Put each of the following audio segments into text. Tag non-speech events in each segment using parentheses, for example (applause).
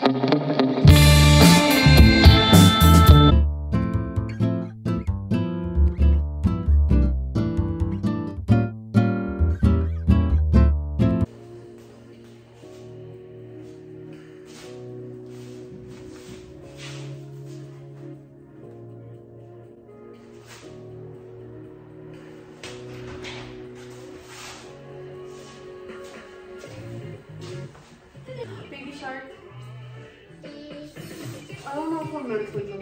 Baby don't know if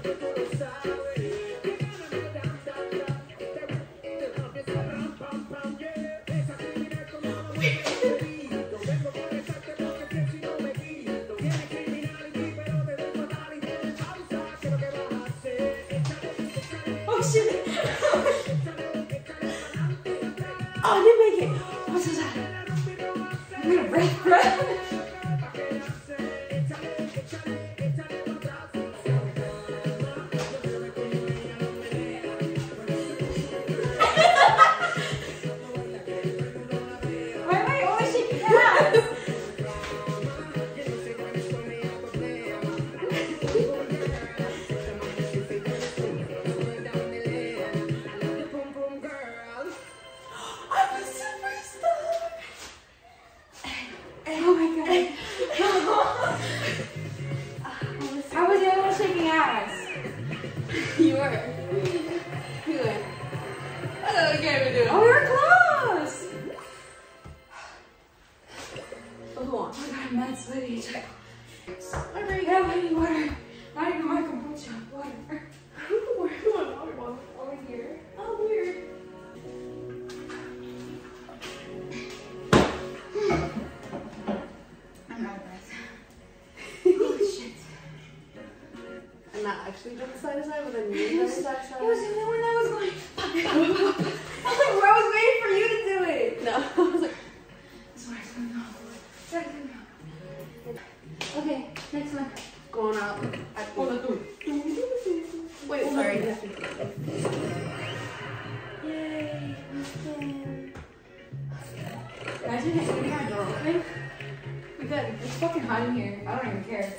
Oh I didn't make it. What's that? Gonna breath, breath. I'm mad sweaty. Where are you Yeah, I need water. Not even my kombucha. Water. Where do I water bottle? Over here. Oh, weird. Hmm. I'm out of breath. Holy shit. I'm not actually doing side to side, but I'm doing side was, to side. it was the one that was going. I was like, (laughs) I was waiting for you to do it. No, (laughs) I was like, Imagine hitting my door open. We good. It's fucking hot in here. I don't even care.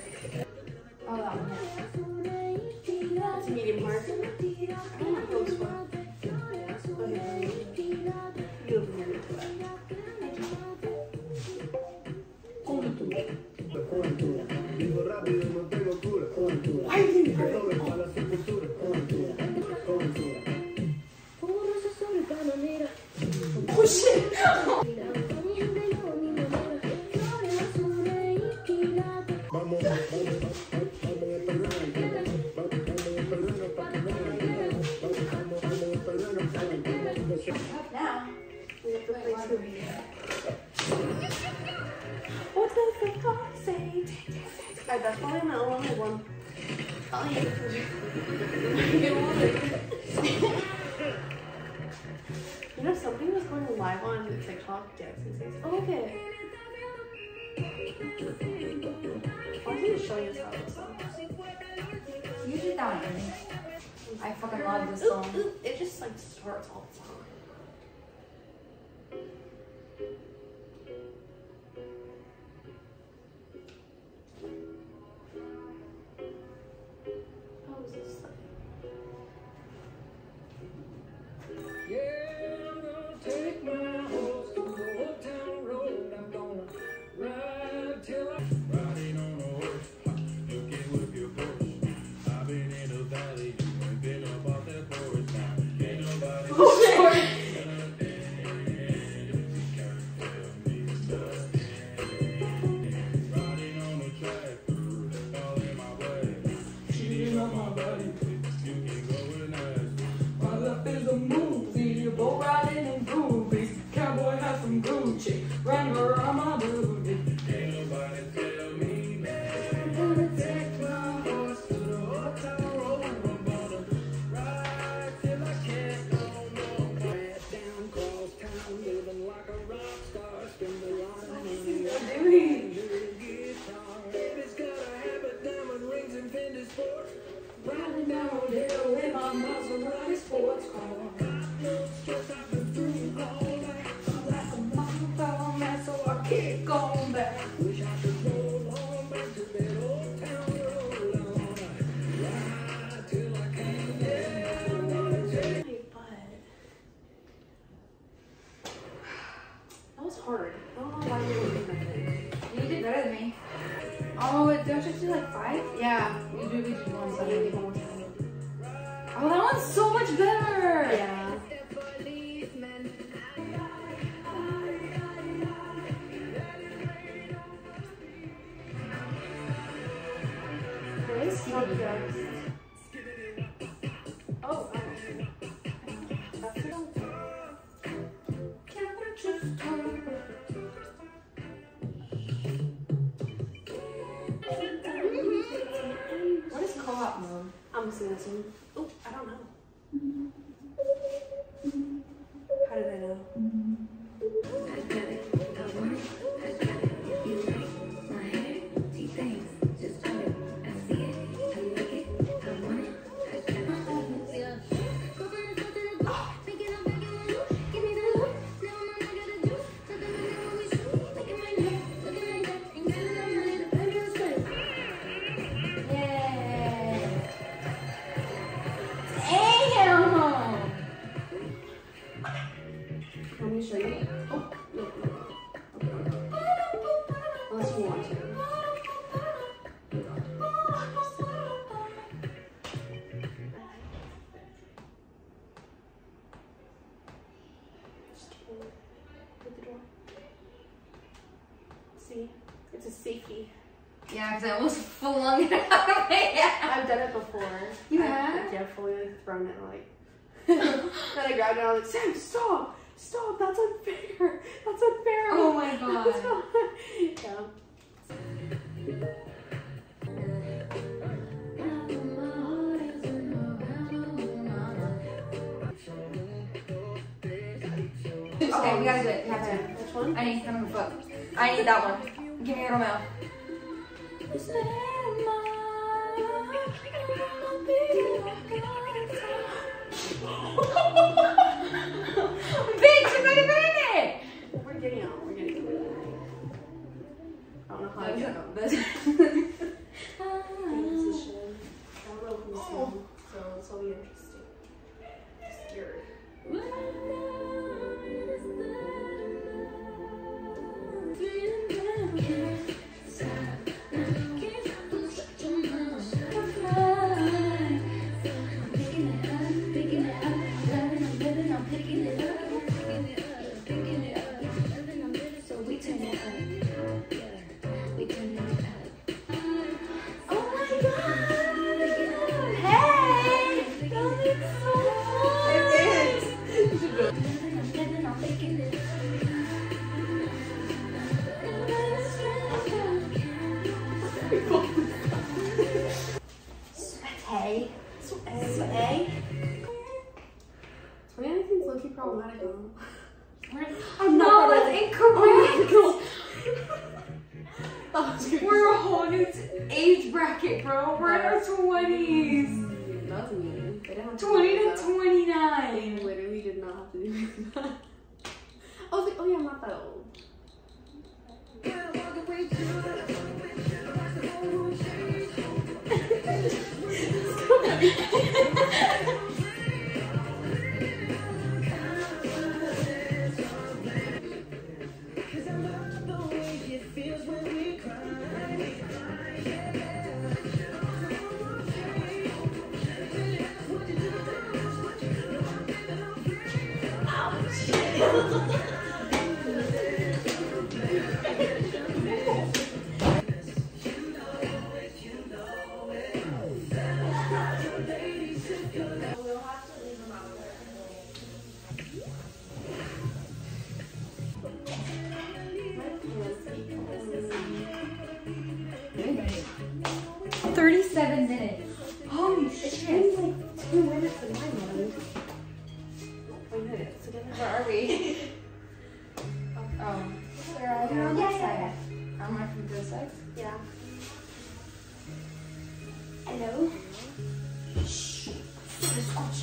I definitely know only one. Oh, yeah. Get one. You know, somebody was going live on TikTok dancing says, oh, okay. Why is he showing us how this song? Usually down here. I fucking love this song. It just like starts all the time. I'm gonna say this one. Oh, I don't know. Mm-hmm. Yeah, because I almost flung it (laughs) out of my hand. I've done it before. You I, have? Yeah, fully like, thrown it like. (laughs) then I grabbed it and I was like, Sam, stop! Stop! That's unfair! (laughs) That's unfair! Oh my god. yeah. Okay, we gotta do it. We have to. Which one? I need. I need that one. Give me your mouth. yeah your 20s. Not me. Didn't have 20 to 29. I literally did not have to do that. I was like, oh yeah, I'm not that old. (laughs) (laughs) 37 minutes. Holy shit. Like two minutes of my. Where are we? (laughs) oh. We're here on this side. I'm on from this side. Yeah. Hello. Twelve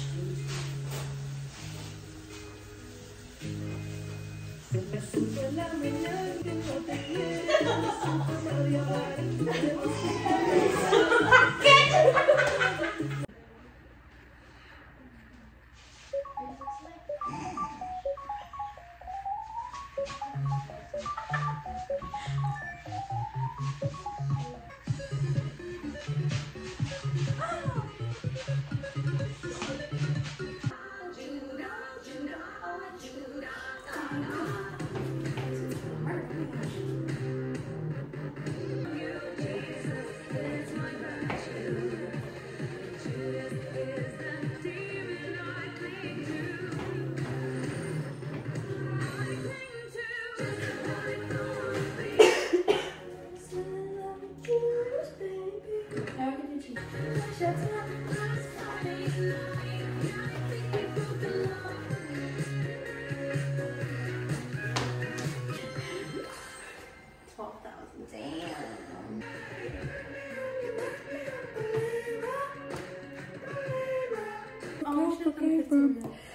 (laughs) (laughs) Okay.